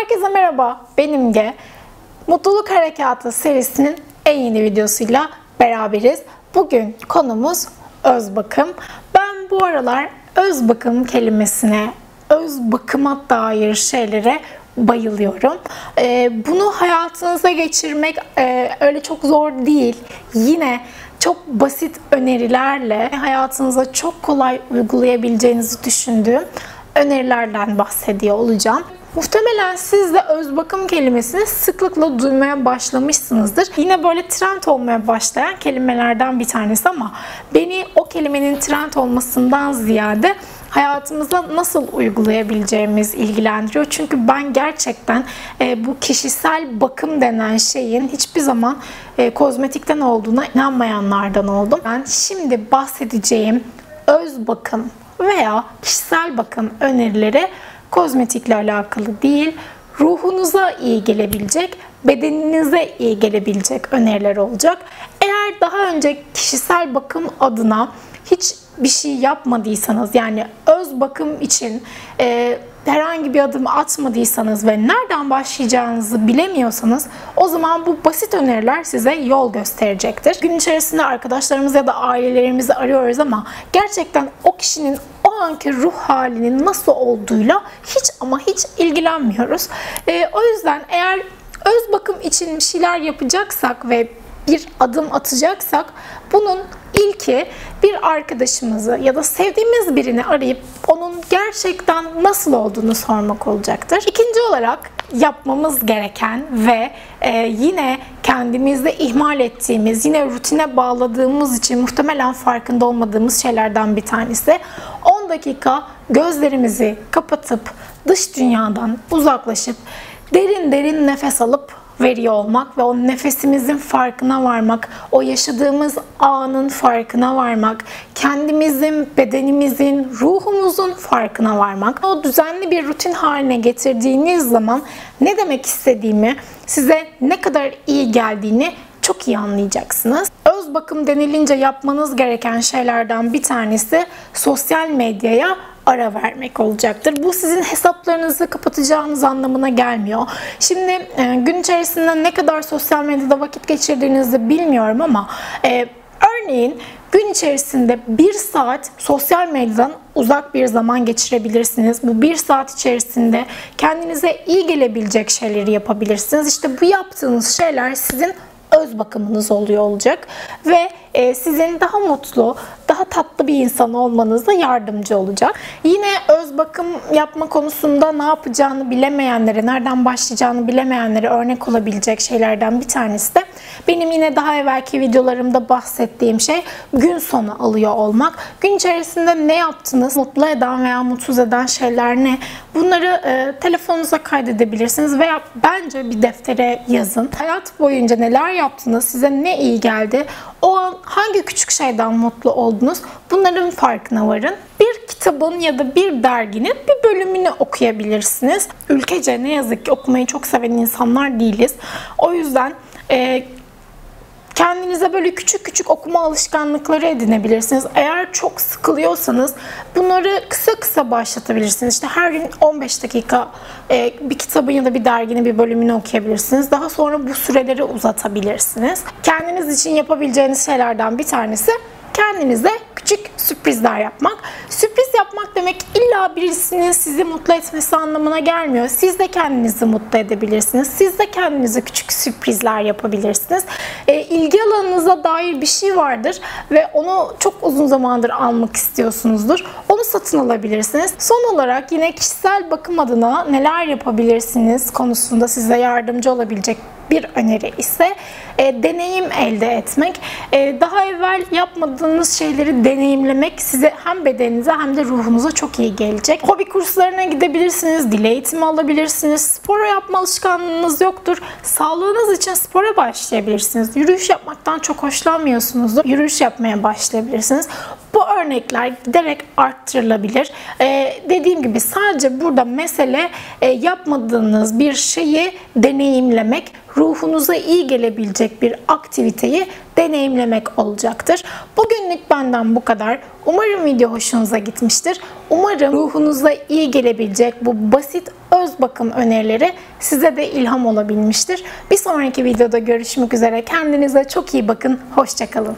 Herkese merhaba, benim Ge. Mutluluk Harekatı serisinin en yeni videosuyla beraberiz. Bugün konumuz öz bakım. Ben bu aralar öz bakım kelimesine, öz bakıma dair şeylere bayılıyorum. Ee, bunu hayatınıza geçirmek e, öyle çok zor değil. Yine çok basit önerilerle hayatınıza çok kolay uygulayabileceğinizi düşündüğüm önerilerden bahsediyor olacağım. Muhtemelen siz de öz bakım kelimesini sıklıkla duymaya başlamışsınızdır. Yine böyle trend olmaya başlayan kelimelerden bir tanesi ama beni o kelimenin trend olmasından ziyade hayatımıza nasıl uygulayabileceğimiz ilgilendiriyor. Çünkü ben gerçekten e, bu kişisel bakım denen şeyin hiçbir zaman e, kozmetikten olduğuna inanmayanlardan oldum. Ben şimdi bahsedeceğim öz bakım veya kişisel bakım önerileri kozmetikle alakalı değil, ruhunuza iyi gelebilecek, bedeninize iyi gelebilecek öneriler olacak. Eğer daha önce kişisel bakım adına hiç bir şey yapmadıysanız yani öz bakım için e, herhangi bir adım atmadıysanız ve nereden başlayacağınızı bilemiyorsanız o zaman bu basit öneriler size yol gösterecektir. Gün içerisinde arkadaşlarımız ya da ailelerimizi arıyoruz ama gerçekten o kişinin o anki ruh halinin nasıl olduğuyla hiç ama hiç ilgilenmiyoruz. E, o yüzden eğer öz bakım için bir şeyler yapacaksak ve bir adım atacaksak bunun ilki bir arkadaşımızı ya da sevdiğimiz birini arayıp onun gerçekten nasıl olduğunu sormak olacaktır. İkinci olarak yapmamız gereken ve e, yine kendimizde ihmal ettiğimiz, yine rutine bağladığımız için muhtemelen farkında olmadığımız şeylerden bir tanesi 10 dakika gözlerimizi kapatıp dış dünyadan uzaklaşıp derin derin nefes alıp veriyor olmak ve o nefesimizin farkına varmak, o yaşadığımız anın farkına varmak, kendimizin, bedenimizin, ruhumuzun farkına varmak. O düzenli bir rutin haline getirdiğiniz zaman ne demek istediğimi, size ne kadar iyi geldiğini çok iyi anlayacaksınız. Öz bakım denilince yapmanız gereken şeylerden bir tanesi sosyal medyaya ara vermek olacaktır. Bu sizin hesaplarınızı kapatacağınız anlamına gelmiyor. Şimdi e, gün içerisinde ne kadar sosyal medyada vakit geçirdiğinizi bilmiyorum ama e, örneğin gün içerisinde bir saat sosyal medyadan uzak bir zaman geçirebilirsiniz. Bu bir saat içerisinde kendinize iyi gelebilecek şeyleri yapabilirsiniz. İşte bu yaptığınız şeyler sizin öz bakımınız oluyor olacak ve sizin daha mutlu, daha tatlı bir insan olmanıza yardımcı olacak. Yine öz bakım yapma konusunda ne yapacağını bilemeyenlere, nereden başlayacağını bilemeyenlere örnek olabilecek şeylerden bir tanesi de benim yine daha evvelki videolarımda bahsettiğim şey gün sonu alıyor olmak. Gün içerisinde ne yaptınız, mutlu eden veya mutsuz eden şeyler ne? Bunları e, telefonunuza kaydedebilirsiniz veya bence bir deftere yazın. Hayat boyunca neler yaptınız, size ne iyi geldi, o an hangi küçük şeyden mutlu oldunuz bunların farkına varın. Bir kitabın ya da bir derginin bir bölümünü okuyabilirsiniz. Ülkece ne yazık ki okumayı çok seven insanlar değiliz. O yüzden e, Kendinize böyle küçük küçük okuma alışkanlıkları edinebilirsiniz. Eğer çok sıkılıyorsanız bunları kısa kısa başlatabilirsiniz. İşte her gün 15 dakika e, bir kitabın ya da bir derginin bir bölümünü okuyabilirsiniz. Daha sonra bu süreleri uzatabilirsiniz. Kendiniz için yapabileceğiniz şeylerden bir tanesi kendinize küçük sürprizler yapmak. Sürpriz demek illa birisinin sizi mutlu etmesi anlamına gelmiyor. Siz de kendinizi mutlu edebilirsiniz. Siz de kendinize küçük sürprizler yapabilirsiniz. E, ilgi alanınıza dair bir şey vardır ve onu çok uzun zamandır almak istiyorsunuzdur. Onu satın alabilirsiniz. Son olarak yine kişisel bakım adına neler yapabilirsiniz konusunda size yardımcı olabilecek bir öneri ise e, deneyim elde etmek. E, daha evvel yapmadığınız şeyleri deneyimlemek size hem bedeninize hem de ruhunuza çok iyi gelecek. Hobi kurslarına gidebilirsiniz, dil eğitimi alabilirsiniz. Spor yapma alışkanlığınız yoktur. Sağlığınız için spora başlayabilirsiniz. Yürüyüş yapmaktan çok hoşlanmıyorsunuzdur. Yürüyüş yapmaya başlayabilirsiniz. Bu örnekler giderek arttırılabilir. Ee, dediğim gibi sadece burada mesele e, yapmadığınız bir şeyi deneyimlemek ruhunuza iyi gelebilecek bir aktiviteyi deneyimlemek olacaktır. Bugünlük benden bu kadar. Umarım video hoşunuza gitmiştir. Umarım ruhunuza iyi gelebilecek bu basit öz bakım önerileri size de ilham olabilmiştir. Bir sonraki videoda görüşmek üzere. Kendinize çok iyi bakın. Hoşçakalın.